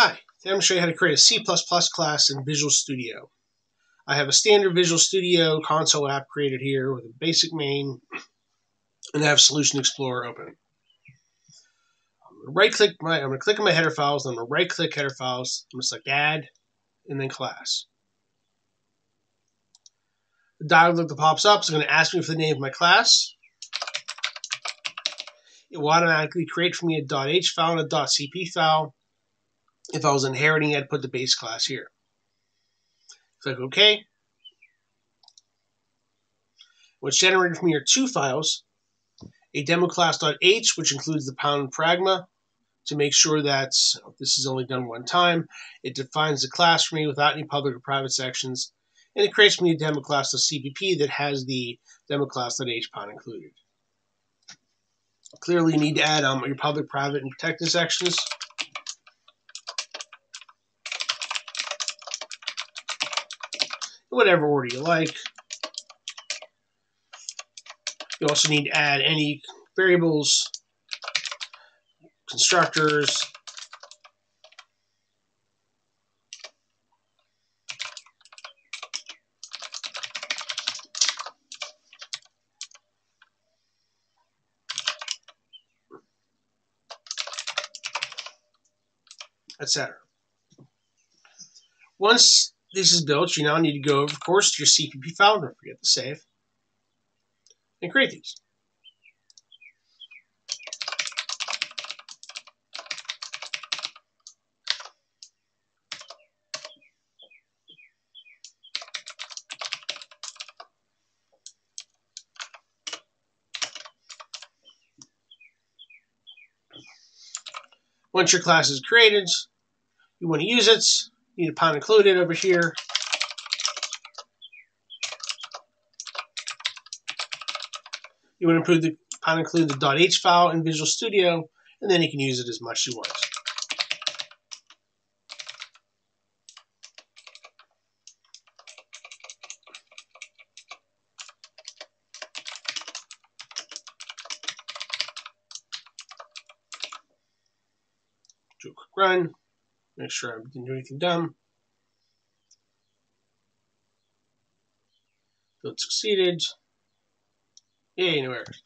Hi, today I'm going to show you how to create a C++ class in Visual Studio. I have a standard Visual Studio console app created here with a basic main, and I have Solution Explorer open. I'm going to right click my, I'm going to click on my header files, I'm going to right click header files, I'm going to select add, and then class. The dialog that pops up is going to ask me for the name of my class. It will automatically create for me a .h file and a .cp file if I was inheriting, I'd put the base class here. Click OK. What's generated from here two files, a democlass.h, which includes the pound pragma, to make sure that this is only done one time. It defines the class for me without any public or private sections, and it creates me a democlass.cpp that has the democlass.h pound included. Clearly, you need to add um, your public, private, and protected sections. Whatever order you like. You also need to add any variables, constructors, etc. Once this is built, you now need to go, of course, to your CPP file. Don't forget to save. And create these. Once your class is created, you want to use it, You need a pound included over here. You want to include the pound include the .h file in Visual Studio, and then you can use it as much as you want. Do a quick run. Make sure I didn't do anything dumb. Build succeeded. Yay, no errors.